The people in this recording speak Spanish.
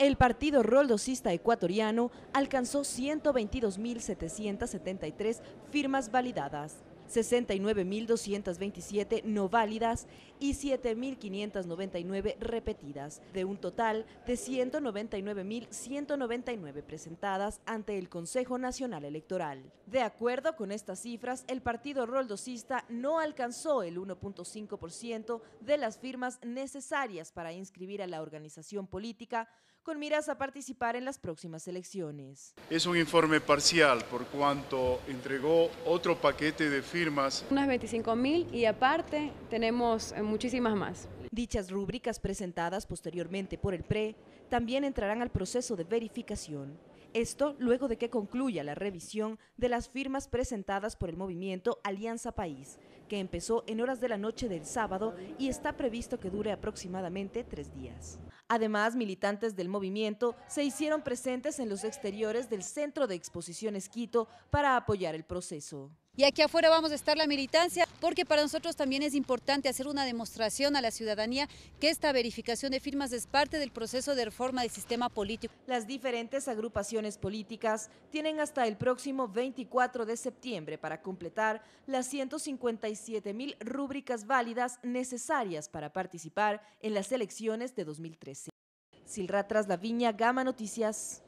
El partido roldosista ecuatoriano alcanzó 122.773 firmas validadas. 69.227 no válidas y 7.599 repetidas, de un total de 199.199 presentadas ante el Consejo Nacional Electoral. De acuerdo con estas cifras, el partido roldosista no alcanzó el 1.5% de las firmas necesarias para inscribir a la organización política con miras a participar en las próximas elecciones. Es un informe parcial por cuanto entregó otro paquete de firmas. Unas 25 mil y aparte tenemos eh, muchísimas más. Dichas rúbricas presentadas posteriormente por el PRE también entrarán al proceso de verificación. Esto luego de que concluya la revisión de las firmas presentadas por el movimiento Alianza País, que empezó en horas de la noche del sábado y está previsto que dure aproximadamente tres días. Además, militantes del movimiento se hicieron presentes en los exteriores del Centro de Exposiciones Quito para apoyar el proceso. Y aquí afuera vamos a estar la militancia porque para nosotros también es importante hacer una demostración a la ciudadanía que esta verificación de firmas es parte del proceso de reforma del sistema político. Las diferentes agrupaciones políticas tienen hasta el próximo 24 de septiembre para completar las 157 mil rúbricas válidas necesarias para participar en las elecciones de 2013. Silra Tras la Viña, Gama Noticias.